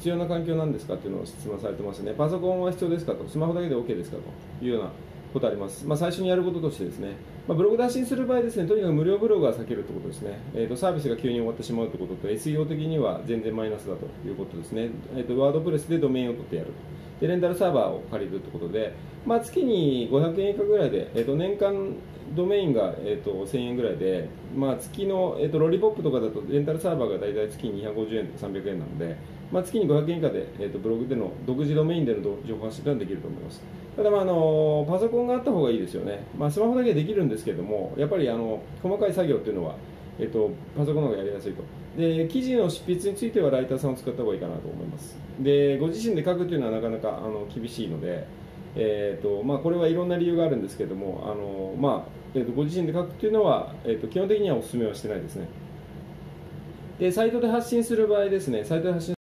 必要な環境なんですかっていうのを質問されてますね、パソコンは必要ですかと、スマホだけで OK ですかというようなことあります、まあ、最初にやることとしてですね、まあ、ブログで発信する場合ですね、とにかく無料ブログは避けるということですね、えーと、サービスが急に終わってしまうということと、SEO 的には全然マイナスだということですね、えーと、ワードプレスでドメインを取ってやるで、レンタルサーバーを借りるということで、まあ、月に500円以下ぐらいで、えーと、年間ドメインが、えー、と1000円ぐらいで、まあ、月の、えー、とロリポップとかだとレンタルサーバーが大体月に250円とか300円なので、まあ、月に500円以下で、えー、とブログでの独自ドメインでの情報発信というのはできると思います。ただ、まあ、あのパソコンがあった方がいいですよね、まあ、スマホだけできるんですけども、やっぱりあの細かい作業っていうのは、えっと、パソコンの方がやりやすいと。で記事の執筆についてはライターさんを使った方がいいかなと思います。でご自身で書くというのはなかなかあの厳しいので、えーとまあ、これはいろんな理由があるんですけどもあの、まあえーと、ご自身で書くっていうのは、えーと基本的にはお勧めはしてないですね。でサイトで発信する場合ですねサイトで発信